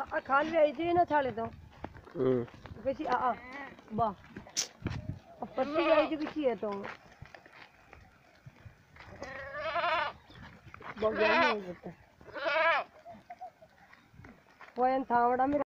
ਆ ਖਾਲ ਵੇਈ ਜੀ ਨਾ ਥਾਲੇ ਤੋਂ ਹੂੰ ਵੇਸੀ ਆ ਆ ਵਾਹ ਪੱਤੀ ਵੇਈ ਜੀ ਵਿੱਚ ਹੈ ਤੋਂ ਬੰਗਿਆ ਨਹੀਂ ਹੁੰਦਾ ਪੋਇੰਟ ਥਾਵੜਾ